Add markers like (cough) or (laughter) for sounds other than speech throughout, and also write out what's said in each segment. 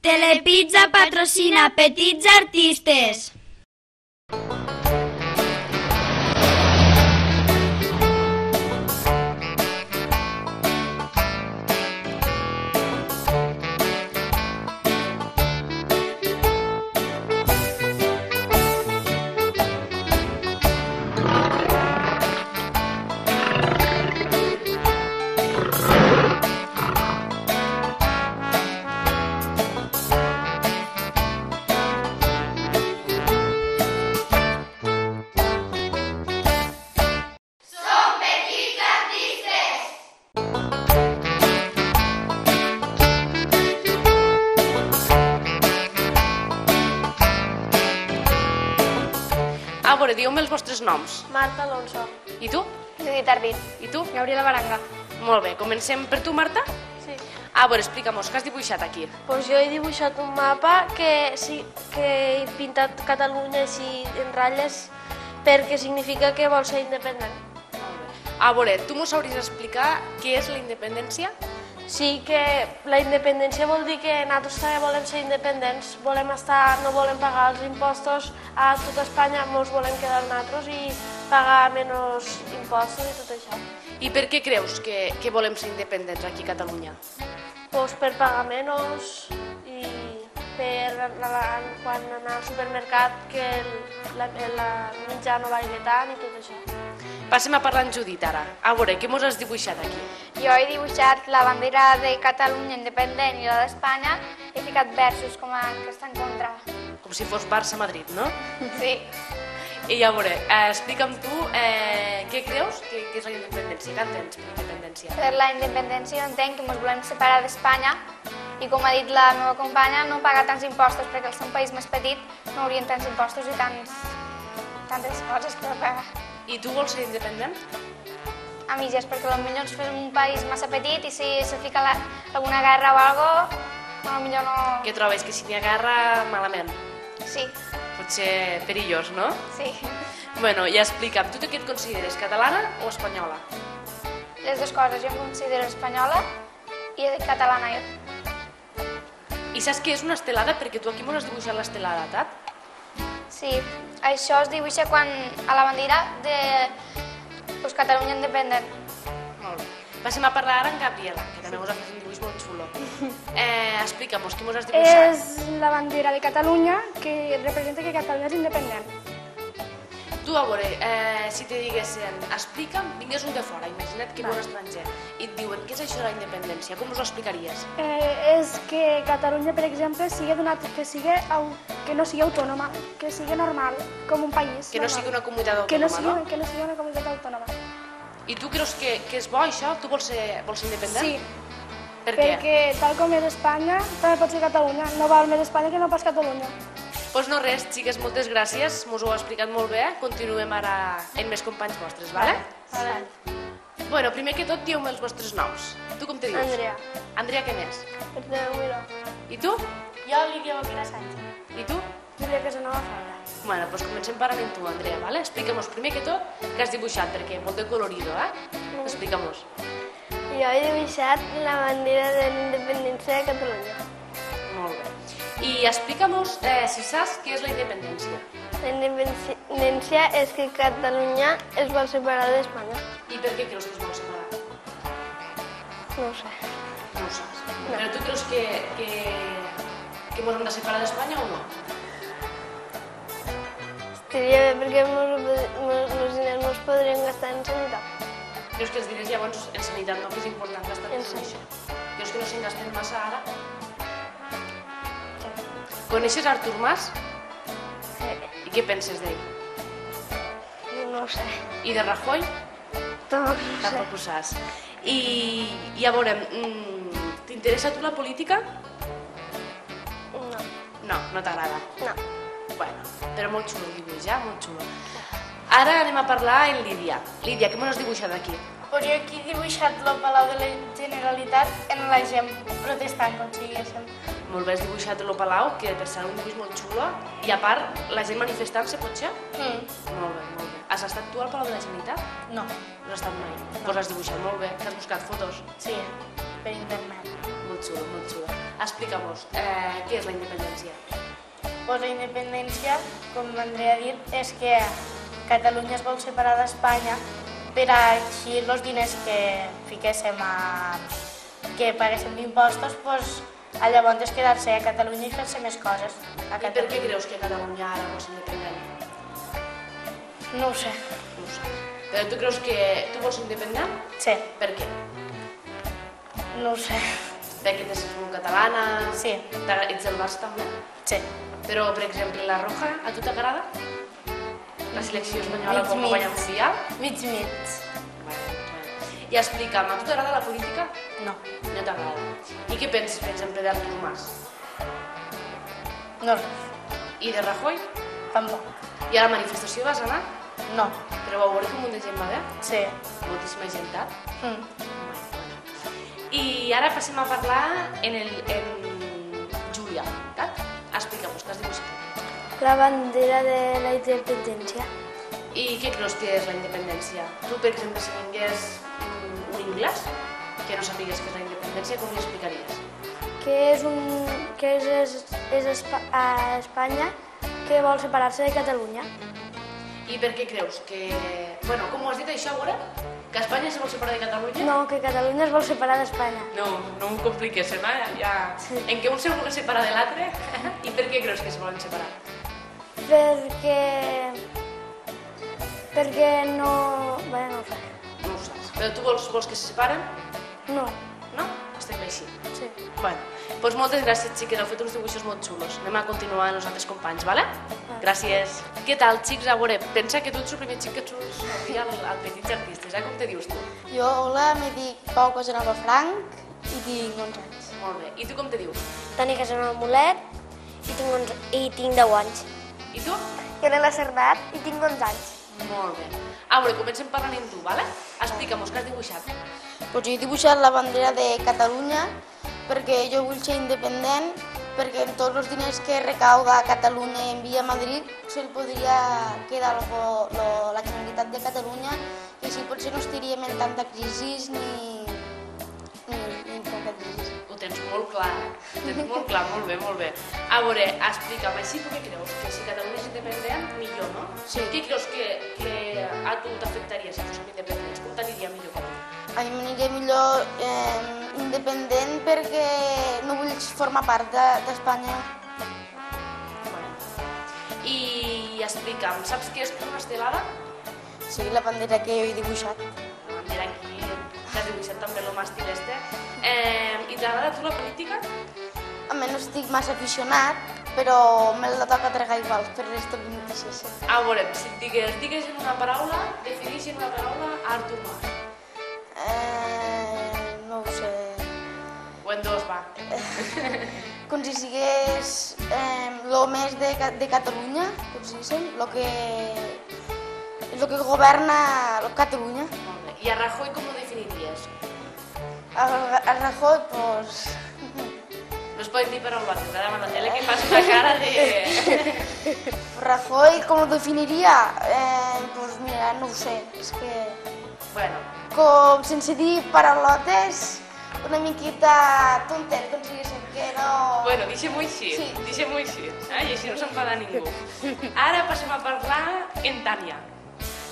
Telepizza patrocina petits artistes. Veure, digueu-me els vostres noms. Marta Alonso. I tu? Judit Arbit. I tu? Gabriela Baranga. Molt bé, comencem per tu, Marta? Sí. A veure, explica'm-nos, què has dibuixat aquí? Pues jo he dibuixat un mapa que, sí, que he pintat Catalunya així en ratlles perquè significa que vol ser independent. A veure, tu m'ho sabries explicar què és la independència? Sí que la independència vol dir que nosaltres també volem ser independents, volem estar, no volem pagar els impostos a tota Espanya, molts volem quedar nosaltres i pagar menys impostos i tot això. I per què creus que, que volem ser independents aquí a Catalunya? Pues per pagar menys per anar, quan anar al supermercat que el, la, la menjar no vagi tant i tot això. Passem a parlar amb Judit ara. A veure, què mos has dibuixat aquí? Jo he dibuixat la bandera de Catalunya independent i la d'Espanya. He ficat versos com a que està en contra. Com si fos Barça-Madrid, no? Sí. I a veure, eh, explica'm tu eh, què creus que, que és la independència? Què entens per independència? Per la independència entenc que ens volem separar d'Espanya i com ha dit la meva companya, no pagar tants impostos perquè al ser un país més petit no haurien tants impostos i tants, tantes coses per pagar. I tu vols ser independent? A mitges, perquè potser ens fem un país massa petit i si se fica la, alguna guerra o algo, potser no... Què trobes? Que si n'hi ha guerra, malament. Sí, Pot ser perillós, no? sí. Bueno, ja explica'm, tu què et consideres, catalana o espanyola? Les dues coses, jo em considero espanyola i catalana jo. I saps què és una estelada? Perquè tu aquí mos has dibuixat l'estelada, Tat. Sí, això es dibuixa quan a la bandera de pues, Catalunya Independent. Molt bé. Passem a parlar ara amb Gabriela, que també mos ha fet Eh, Explica'm, què mos has dibuixat? És la bandera de Catalunya que representa que Catalunya és independent. Tu, a veure, eh, si te diguessin, explica'm, vingués un de fora, imagina't que ve un estranger, i et diuen, què és això de la independència? Com us ho explicaries? Eh, és que Catalunya, per exemple, sigui donat, que, sigui, au, que no sigui autònoma, que sigui normal, com un país. Que no normal. sigui una comunitat que no autònoma, sigui, no? Que no sigui una comunitat autònoma. I tu creus que, que és bo això? Tu vols ser, vols ser independent? Sí, Per què? perquè tal com és Espanya, també pot ser Catalunya. No val més Espanya que no pas Catalunya. Doncs pues no res, xiques, moltes gràcies, mos ho heu explicat molt bé, continuem ara amb més companys vostres, vale? Vale. Bueno, primer que tot, dieu-me els vostres noms. Tu com te dius? Andrea. Andrea, què més? Perdó, mira. I tu? Jo, Lídia Boquera Sánchez. I tu? Júlia Casanova Fabra. Bueno, doncs comencem parlant amb tu, Andrea, vale? Explica'm primer que tot què has dibuixat, perquè molt de colorido, eh? Explica'm-nos. Jo he dibuixat la bandera de la independència de Catalunya. Molt bé. I explica'm-nos eh, si saps què és la independència. La independència és que Catalunya es vol separar d'Espanya. I per què creus que es vol separar? No ho sé. No ho saps. Però tu creus que, que, que ens hem de separar d'Espanya o no? Estaria bé perquè els diners no es podrien gastar en sanitat. Creus que els diners llavors en sanitat no que és important gastar En això? Creus que no se'n gasten massa ara? Coneixes Artur Mas? Sí. I què penses d'ell? No ho sé. I de Rajoy? Tampoc no ho sé. Tampoc ho saps. I, i a veure, mm, t'interessa a tu la política? No. No, no t'agrada. No. Bueno, però molt xulo el dibuix, ja, molt xulo. Ara anem a parlar en Lídia. Lídia, què m'ho has dibuixat aquí? Pues jo aquí he dibuixat el Palau de la Generalitat en la gent protestant, com si diguéssim. Molt bé, has dibuixat el Palau, que per ser un dibuix molt xulo, i a part, la gent manifestant-se, pot ser? Mm. Molt bé, molt bé. Has estat tu al Palau de la Generalitat? No, No has estat mai. Doncs has dibuixat molt bé, que has buscat fotos. sí, per internet. Molt xulo, molt xulo. Explica'm-nos, eh, què és la independència? Pues la independència, com Andrea ha dit, és que Catalunya es vol separar d'Espanya per a així els diners que fiquéssim a... que paguéssim d'impostos, pues, a llavors quedar-se a Catalunya i fer-se més coses a I per què creus que Catalunya ara vol ser independent? No ho sé. No ho sé. Però tu creus que tu vols independent? Sí, Per què? no ho sé. Perquè tens molt catalana? Sí. Ets del Barça també? Sí. Però, per exemple, la Roja, a tu t'agrada? La selecció espanyola com mig. guanya el Mundial? Mig mig. I explica'm, a tu t'agrada la política? No. No t'agrada. I què penses, per exemple, d'Artur Mas? No. I de Rajoy? Tampoc. I a la manifestació vas anar? No. Però vau veure que de gent va haver? Sí. Moltíssima gent tard. Mm. I ara passem a parlar en, el, en La bandera de la independència. I què creus que és la independència? Tu, per exemple, si vingués un, anglès que no sapigués què és la independència, com li explicaries? que és, un, que és, és, és Espa, a Espanya que vol separar-se de Catalunya. I per què creus que... Bueno, com ho has dit això, ara? Que Espanya se vol separar de Catalunya? No, que Catalunya es vol separar d'Espanya. No, no ho compliques, eh? Ja... Sí. En què un se vol separar de l'altre? (laughs) I per què creus que se volen separar? Perquè... Perquè no... Bé, no ho sé. No ho saps. Però tu vols, vols que se separen? No, No? Estem així. sí. Bueno, doncs moltes gràcies, xiques. Heu fet uns dibuixos molt xulos. Anem a continuar amb els altres companys, vale? Gràcies. Què tal, xics? A veure, pensa que tu ets el primer xic que et surts avui al, al Petits Artistes, eh? Com te dius tu? Jo, hola, me dic Pau Casanova Frank i tinc 11 anys. Molt bé. I tu com te dius? Toni Casanova Molet i tinc, 11, i tinc 10 anys. I tu? Canela Cerdat i tinc 11 anys. Molt bé. A veure, comencem parlant amb tu, vale? Explica'm-nos què has dibuixat. Pues jo he dibuixat la bandera de Catalunya perquè jo vull ser independent perquè en tots els diners que recauda Catalunya i envia a Madrid se'l podria quedar lo, lo, la Generalitat de Catalunya i així potser no estaríem en tanta crisi ni, molt clar, tens molt clar, molt bé, molt bé. A veure, explica'm, així com creus que si Catalunya és independent, millor, no? Sí. Què creus que, que a tu t'afectaria si fossin independents? Com t'aniria millor que a tu? A mi m'aniria millor eh, independent perquè no vull formar part de- d'Espanya. Bueno. I explica'm, saps què és una estelada? Sí, la bandera que jo he dibuixat. Que has dibuixat també el màstil este. Eh, I t'agrada tu la política? A mi no estic massa aficionat, però me la toca tregar igual per tot notícies. A veure, si et digués, digues en una paraula, defineix en una paraula Artur Mas. Eh, no ho sé. O en dos, va. (laughs) Com si sigués eh, lo més de, de Catalunya, com si diguéssim, lo que, lo que governa Catalunya. I a Rajoy com ho definiries? A, a Rajoy, pues, No es poden dir paraulotes, ara a la tele que fas una cara de... (laughs) Rajoy com ho definiria? Eh, pues mira, no ho sé, és que... Bueno, com sense dir paraulotes, una miqueta tontet, si diguéssim que no... bueno, deixem-ho així, Sí. deixem-ho així, eh? i així no s'enfada ningú. Ara passem a parlar en Tània.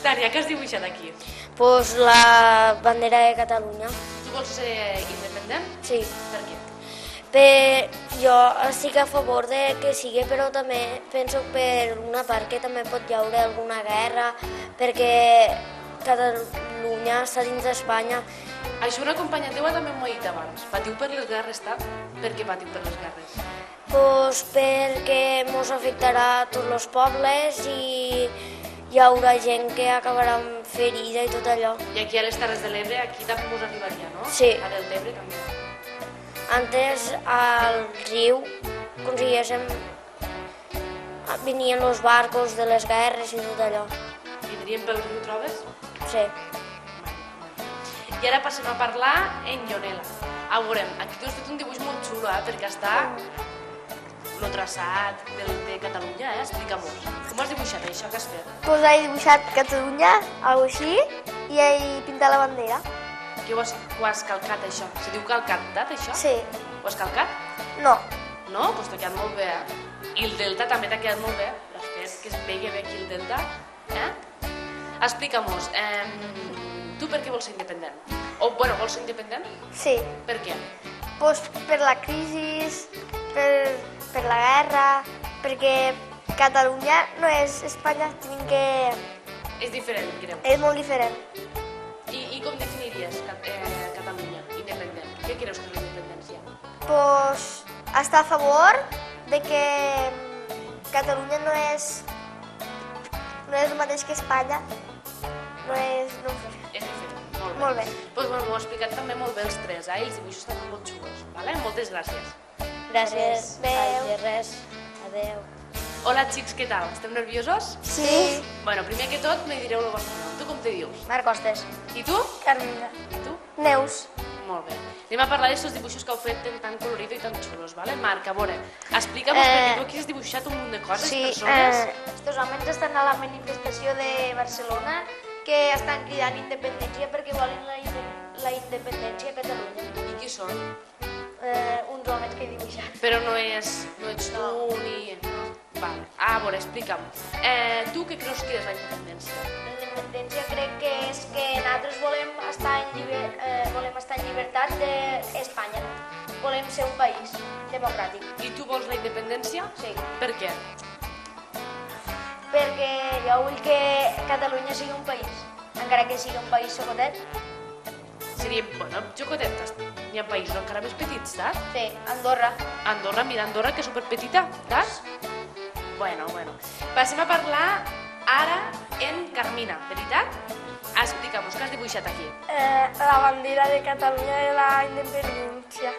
Tània, què has dibuixat aquí? Pues la bandera de Catalunya. Tu vols ser independent? Sí. Per què? Per, jo estic a favor de que sigui, però també penso per una part que també pot hi haure alguna guerra, perquè Catalunya està dins d'Espanya. Això una companya teua també m'ho ha dit abans. Patiu per les guerres, tal? Per què patiu per les guerres? Pues perquè mos afectarà a tots els pobles i hi haurà gent que acabarà ferida i tot allò. I aquí a les Terres de l'Ebre, aquí també us arribaria, no? Sí. A l'Ebre també. Antes al riu aconseguíssim venien els barcos de les guerres i tot allò. Vindríem pel riu, trobes? Sí. I ara passem a parlar en Ionela. A veurem, aquí tu has fet un dibuix molt xulo, eh? perquè està lo traçat del, de Catalunya, eh? Explica-mos. Com has dibuixat això que has fet? Pues he dibuixat Catalunya, algo així, i he pintat la bandera. Què ho has, ho has calcat, això? Se diu calcat, això? Sí. Ho has calcat? No. No? Doncs pues t'ha quedat molt bé, eh? I el delta també t'ha quedat molt bé. L'has fet que es vegi bé aquí el delta. Eh? Explica-mos, eh, tu per què vols ser independent? O, bueno, vols ser independent? Sí. Per què? Pues per la crisi, per, per la guerra, perquè Catalunya no és Espanya, tenim que... És diferent, creu. És molt diferent. I, i com definiries eh, Catalunya independent? Què creus que és la independència? Pues està a favor de que Catalunya no és no és el mateix que Espanya. No és... No ho sé. És diferent. Molt bé. Molt bé. Pues, bueno, m'ho heu explicat també molt bé els tres, eh? I els dibuixos estan molt xulos. Vale? Moltes gràcies. Gràcies. Adéu. Ai, res. Adéu. Hola, xics, què tal? Estem nerviosos? Sí. Bueno, primer que tot me direu el vostre nom. Tu com te dius? Marc Costes. I tu? Carmina. I tu? Neus. Molt bé. Anem a parlar d'aquests dibuixos que heu fet tan, colorido i tan xulos, vale? Marc, a veure, explica'm, eh... perquè tu aquí has dibuixat un munt de coses, Sí, persones... eh, estos homes estan a la manifestació de Barcelona que estan cridant independència perquè volen la, la independència a Catalunya. I qui són? Eh, uns homes que he dibuixat. Però no és, no ets tu ni... Vale. Ah, a veure, explica'm. Eh, tu què creus que és la independència? La independència crec que és que nosaltres volem estar en, lliber, eh, volem estar en llibertat d'Espanya. Volem ser un país democràtic. I tu vols la independència? Sí. Per què? Perquè jo vull que Catalunya sigui un país, encara que sigui un país socotet. Seria, bueno, jocotetes. N'hi ha països encara més petits, saps? Sí, Andorra. Andorra, mira Andorra, que és superpetita, saps? Bueno, bueno. Passem a parlar ara en Carmina, veritat? Explica'm, què has dibuixat aquí? Eh, la bandera de Catalunya de la independència.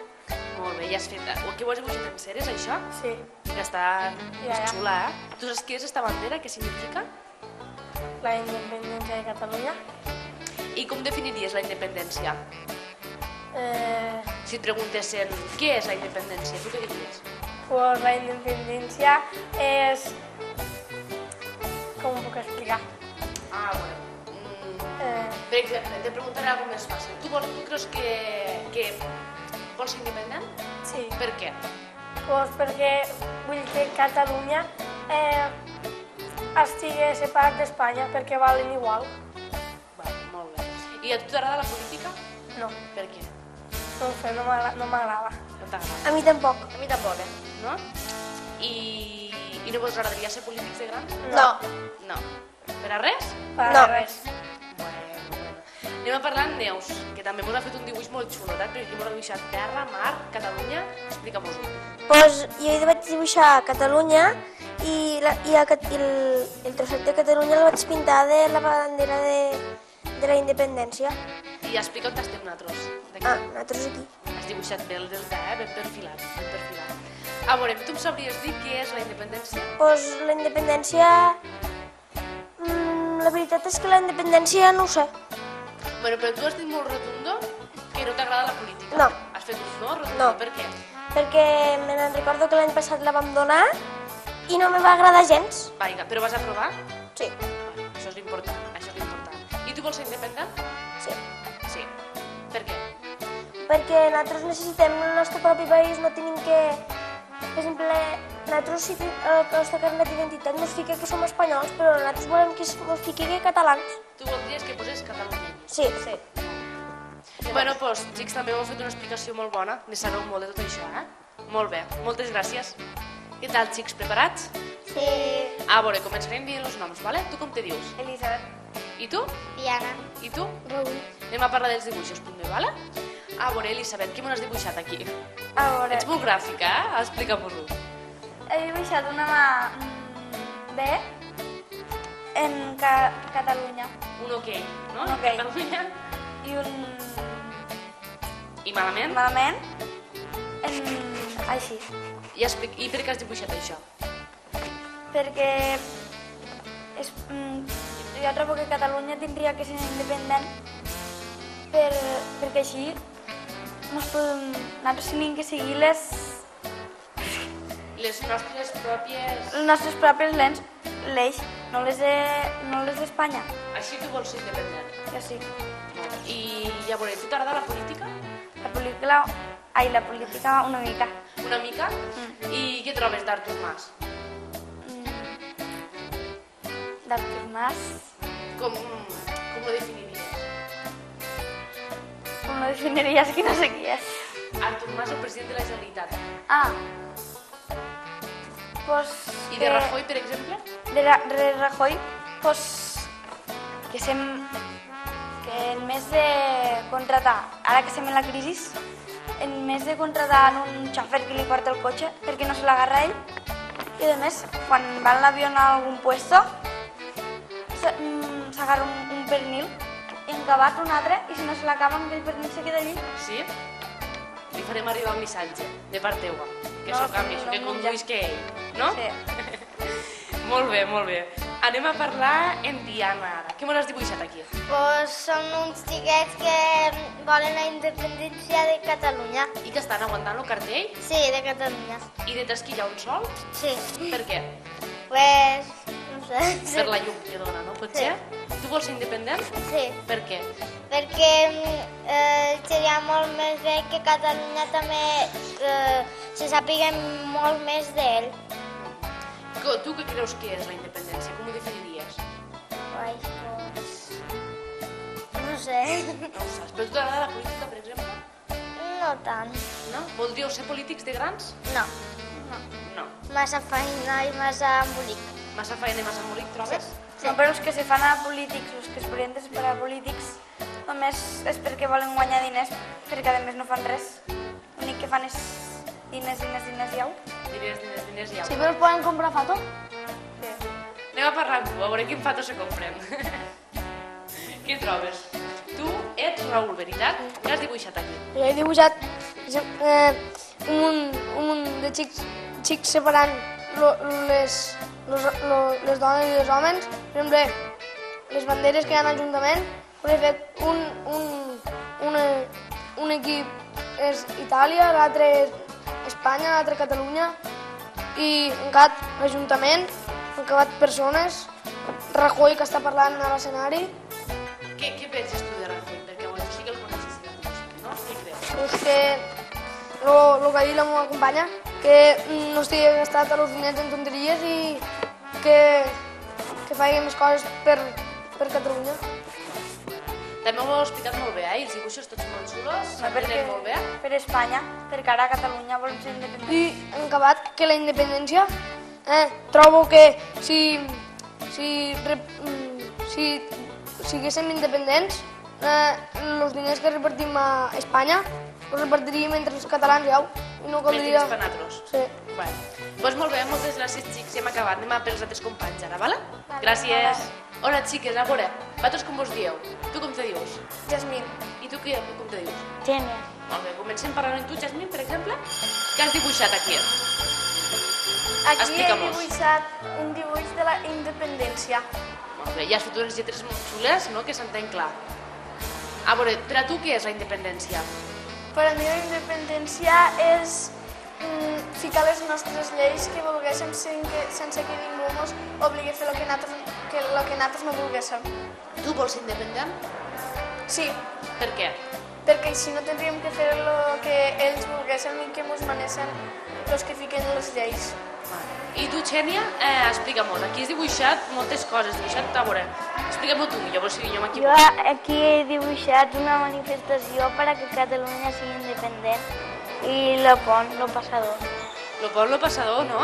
Molt bé, ja has fet... O què ho has dibuixat en ceres, això? Sí. Que està Ja, és ja. xula, eh? Tu saps què és esta bandera? Què significa? La independència de Catalunya. I com definiries la independència? Eh, Si et preguntessin què és la independència, tu què diries? pues la independència és... Com ho puc explicar? Ah, bueno. Mm, Eh, per exemple, te preguntaré alguna més fàcil. Tu, vols, tu creus que, que vols ser independent? sí. Per què? Pues perquè vull que Catalunya eh, estigui separat d'Espanya perquè valen igual. Va, molt bé. I a tu t'agrada la política? No, Per què? No sé, no m'agra- no m'agrada. No t'agrada, A mi tampoc. A mi tampoc, eh? no? I, I no vos agradaria ser polítics de grans? No. No. Per a res? Per No. res. Bueno, bueno. Anem a parlar amb Neus, que també mos ha fet un dibuix molt xulo, eh? perquè mos ha dibuixat terra, mar, Catalunya... Explica-mos-ho. Pues jo vaig dibuixar Catalunya i, la, i, a, i el, el trosset de Catalunya el vaig pintar de la bandera de, de la independència. I explica on estem nosaltres. Ah, nosaltres aquí. Has dibuixat bé el delta, eh? Ben perfilat, ben perfilat. A veure, tu em sabries dir què és la independència? Pues la independència... Mm, la veritat és que la independència no ho sé. Bueno, però tu has dit molt rotundo que no t'agrada la política. No. Has fet un no rotundo. No. Per què? Perquè me n'en recordo que l'any passat la vam donar i no me va agradar gens. Vinga, però vas aprovar? Sí. Tu vols ser independent? Sí. Sí. Per què? Perquè nosaltres necessitem el nostre propi país, no tenim que... Per exemple, nosaltres si el nostre carnet d'identitat ens fica que som espanyols, però nosaltres volem que ens fiqui que catalans. Tu voldries que posés Catalunya. Sí. Sí. Bueno, doncs, xics, també m'heu fet una explicació molt bona. Ne sabeu molt de tot això, eh? Molt bé, moltes gràcies. Què tal, xics, preparats? Sí. A veure, començarem dient els noms, vale? Tu com te dius? Elisabet. I tu? Diana. I tu? Raül. Anem a parlar dels dibuixos primer, vale? A veure, Elisabet, què me n'has dibuixat aquí? A veure, Ets molt gràfica, eh? Explica-m'ho. he dibuixat una mà mm, B en ca Catalunya Un ok, no? Un ok. Catalunya. i un I malament? malament en així. I, explic... I per què has dibuixat això? perquè és, mm, jo trobo que Catalunya tindria que ser independent per, perquè així nos podem, nosaltres tenim que seguir les, Les nostres pròpies... les nostres pròpies lents, l'eix, no les de, no les d'Espanya. Així tu vols ser independent. Jo sí. I, ja veure, tu t'agrada la política? La pel·lícula ai, la política una mica. Una mica? I què trobes d'Artur Mas? Mas, Com, com ho definiries? com lo definiries que no sé qui és? Artur Mas, el president de la Generalitat. Ah, pues... I de Rajoy, per exemple? De, Ra de Rajoy, pues, que sem... que en més de contratar, ara que estem en la crisi, en més de contratar un xofer que li porta el cotxe perquè no se l'agarra ell, i a més, quan va en l'avió a algun puesto, s'agarra un, un pernil i en acabat un altre, i si no se l'acaba, amb el pernil se queda allí. Sí? Li farem arribar un missatge de part teua. Que No, això canvi, això que conduís que ell, no? Sí. (laughs) molt bé, molt bé. Anem a parlar en Diana ara. Què me l'has dibuixat aquí? Pues són uns xiquets que volen la independència de Catalunya. I que estan aguantant el cartell? Sí, de Catalunya. I hi ha un sol? Sí. Per què? Pues, no sé. Per la llum que dona, no? Pot Sí. Tu vols ser independent? Sí, Per què? perquè eh, seria molt més bé que Catalunya també eh, se sàpiga molt més d'ell. Tu què creus que és la independència? Com ho definiries? Ai, pues... No sé. No ho saps. Però tu t'agrada la política, per exemple? No tant. No? Voldríeu ser polítics de grans? No. No. Massa feina i massa embolic. Massa feina i massa embolic, trobes? No, però els que se fan a polítics, els que es volien per a polítics, només és perquè volen guanyar diners, perquè a més no fan res. L'únic que fan és diners, diners, diners i au. Diners, diners, diners i Sí, au. però es poden comprar fato? Anem a parlar amb tu, a veure quin fato se compren. (laughs) Què trobes? Tu ets Raül, veritat? Què has dibuixat aquí? Jo he dibuixat eh, un, munt, un munt de xics, xics separant lo, les, los, lo, les dones i els homes. Per exemple, les banderes que hi ha a l'Ajuntament, he fet un, un, una, un equip és Itàlia, l'altre és Espanya, l'altre Catalunya, i en cap l'Ajuntament, en cap persones, Rajoy que està parlant a l'escenari, Què, què penses tu de Rajoy? Perquè sí que el coneixes no? Què creus? pues que lo, lo que ha dit la meva companya, que no estigui gastat els diners en tonteries i que, que faci més coses per, per Catalunya. També ho heu explicat molt bé, eh? I els dibuixos tots molt xulos, No, s'han perquè, molt bé. per Espanya, perquè ara a Catalunya volem ser independents. I en acabat que la independència, eh, trobo que si, si, mm, si siguéssim independents, eh, els diners que repartim a Espanya els repartiríem entre els catalans, ja, i no Més caldria... per nosaltres. Sí. Bueno, doncs molt bé, moltes gràcies, xics. Ja hem acabat. Anem a pels altres companys ara, vale? Gràcies. Hola, xiques, a veure, vosaltres com vos dieu? Tu com te dius? Jasmine. I tu què, com te dius? Gènia. Molt bé, comencem parlant amb tu, Jasmine, per exemple. Què has dibuixat aquí? Aquí he dibuixat un dibuix de la independència. Molt bé, ja has fet unes lletres molt xules, no?, que s'entén clar. A veure, per a tu què és la independència? Per a mi la independència és mm, ficar les nostres lleis que volguéssim sense que, sense que ningú ens obligui a fer el que nosaltres, que, lo que nosaltres no volguéssim. Tu vols ser independent? Sí, Per què? perquè així no tindríem que fer el que ells volguessin i que ens manessin els que fiquen les lleis. I tu, Xènia, eh, explica'm aquí has dibuixat moltes coses, dibuixat, a veure, explica'm tu, millor, a veure si jo Jo m'equivoco. aquí he dibuixat una manifestació para que Catalunya sigui independent i la pont, lo passador. Lo Pablo Passador, no?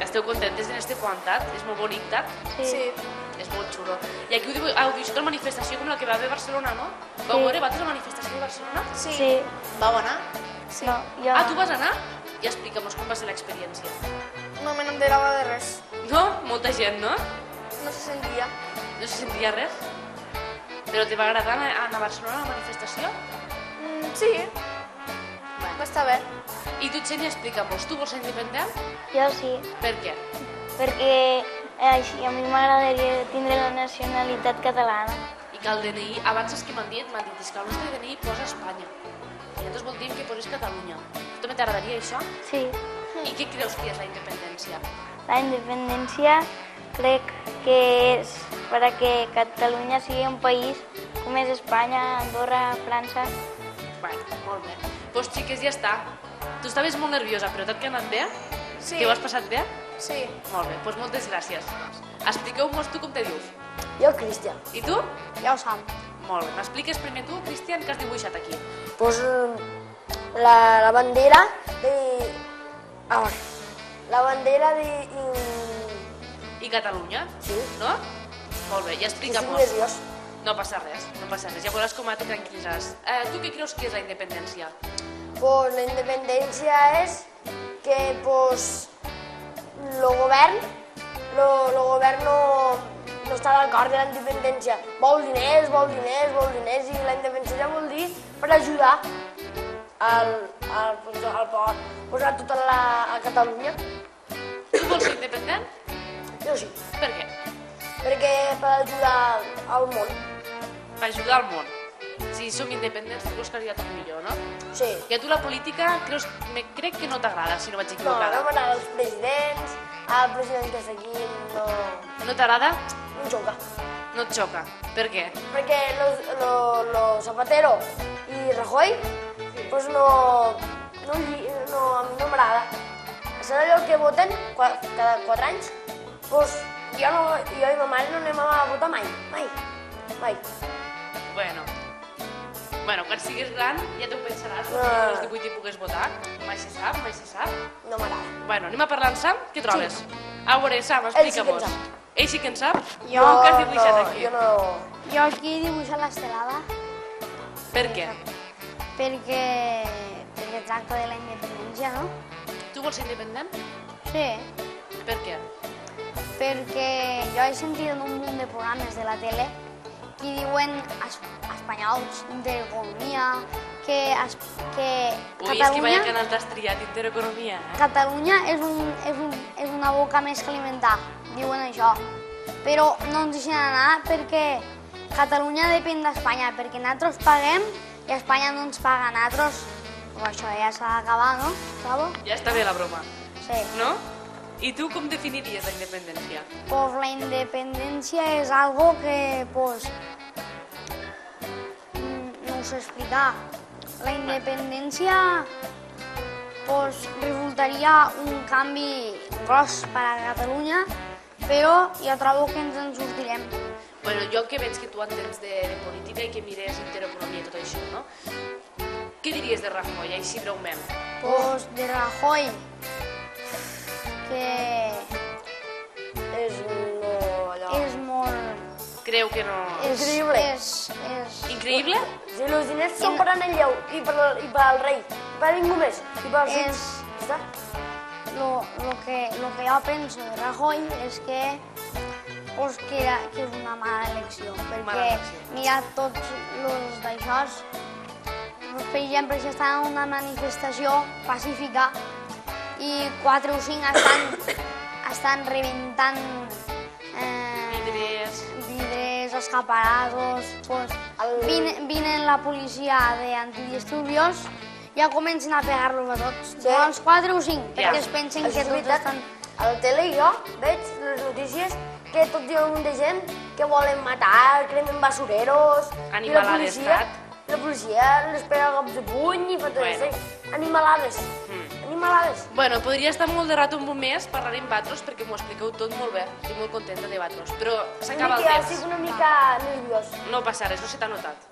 Esteu contentes en este plantat? És molt bonic, tak? Sí. És molt xulo. I aquí heu dibu- heu dibuixat una manifestació com la que va haver a Barcelona, no? Vau Sí. veure vosaltres la manifestació de Barcelona? Sí. Sí. Vau anar? No, jo Ah, tu vas anar? I explica'm com va ser l'experiència. No me n'enterava de res. No? Molta gent, no? No se sentia. No se sentia res? Però te va agradar anar a Barcelona a la manifestació? Mm, sí, va estar bé. I tu, Xènia, explica'm-nos, tu vols ser independent? jo sí, Per què? perquè eh, així a mi m'agradaria tindre la nacionalitat catalana. I que el DNI, abans els que m'han dit, m'han dit, que el nostre DNI posa Espanya. I nosaltres voldríem que posés Catalunya. A tu també t'agradaria això? Sí, I què creus que és la independència? la independència crec que és para que Catalunya sigui un país com és Espanya, Andorra, França. Bueno, molt bé. Pues xiques, ja està. Tu estaves molt nerviosa, però tot que ha anat bé? Sí. Que ho has passat bé? Sí. Molt bé, doncs moltes gràcies. Expliqueu-nos tu com te dius. Jo, Cristian. I tu? Ja ho sap. Molt bé. M'expliques primer tu, Cristian, què has dibuixat aquí? Pues la, la bandera de... A veure, la bandera de... I Catalunya? Sí. No? Molt bé, i Estic explica-mos. nerviós. No passa res, no passa res. Ja veuràs com et tranquil·litzaràs. Eh, tu què creus que és la independència? Pues la independència és que pues el govern lo, lo govern no, no està d'acord de la independència. Vol diners, vol diners, vol diners i la independència vol dir per ajudar al, al, al, pues, a tota la a Catalunya. Tu vols ser independent? Jo sí, Per què? perquè per ajudar al món. Per ajudar al món. Si som independents, tu creus que tot millor, no? Sí. I a tu la política creus, me, crec que no t'agrada, si no vaig No, equivocada. no m'agraden els presidents, el president que seguim no, No t'agrada? no xoca. No et xoca. Per què? Perquè los, lo, lo Zapatero i Rajoy, pues no, no, no, no m'agrada. És allò que voten cada quatre anys, pues jo, no, jo i ma mare no anem a votar mai, mai, mai. Bueno. Bueno, quan siguis gran ja t'ho pensaràs, quan Ah. als 18 i pugues votar. Mai se sap, mai se sap. No m'agrada. Bueno, anem a parlar amb Sam, què trobes? A veure, Sam, Ell sí que en explica-mos. sap. Ell sí que en sap? Jo Què has dibuixat no, aquí? jo no... Jo aquí he dibuixat l'estelada Per què? Perquè, perquè tracta de la independència, no? Tu vols ser independent? Sí, Per què? perquè jo he sentit en un munt de programes de la tele que diuen es, espanyols d'economia, que, es, que Ui, és que Catalunya, vaya canal t'has triat, Intereconomia, eh? Catalunya és, un, és, un, és una boca més que alimentar, diuen això. Però no ens deixen anar perquè Catalunya depèn d'Espanya, perquè nosaltres paguem i Espanya no ens paga a nosaltres. Però això ja s'ha d'acabar, no? Sabo? Ja està bé la broma, Sí. no? I tu com definiries la independència? Pues la independència és algo que, pues, mm, no sé explicar. La independència, pues, resultaria un canvi gros per a Catalunya, però jo trobo que ens en sortirem. Bueno, jo que veig que tu entens de, de política i que mires intereconomia i tot això, no? Què diries de Rajoy, així breument? Pues de Rajoy, que És no, allò... és molt... Creu que no... És, Increïble. És, és, Increïble? Si els diners són per a en Lleu i per, i per al rei, per a ningú més, i per als És- fills. Lo, lo, que, lo que jo penso de Rajoy és que, pues, que, que és una mala elecció, perquè Mala elecció. mira tots els d'això, doncs, per exemple, si estan en una manifestació pacífica i quatre o cinc estan, (coughs) estan rebentant eh, Vidres... vidres, escaparados, pues, El- vine, la policia de antidisturbios, ja comencen a pegar-los a tots. Sí. Doncs quatre o cinc, Ja. perquè es pensen Això que tots veritat. estan... A la tele jo veig les notícies que tot hi ha un de gent que volen matar, cremen basureros... i la Animalades, policia- Tat. La policia les pega cops de puny i fa tot Bueno. això. Animalades. Animalades. Bueno, podria estar molt de rato un mes parlant amb vosaltres perquè m'ho expliqueu tot molt bé. Estic molt contenta de vosaltres. Però s'acaba el temps. estic una mica nerviós. No passa res, no se t'ha notat.